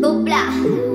Dupla.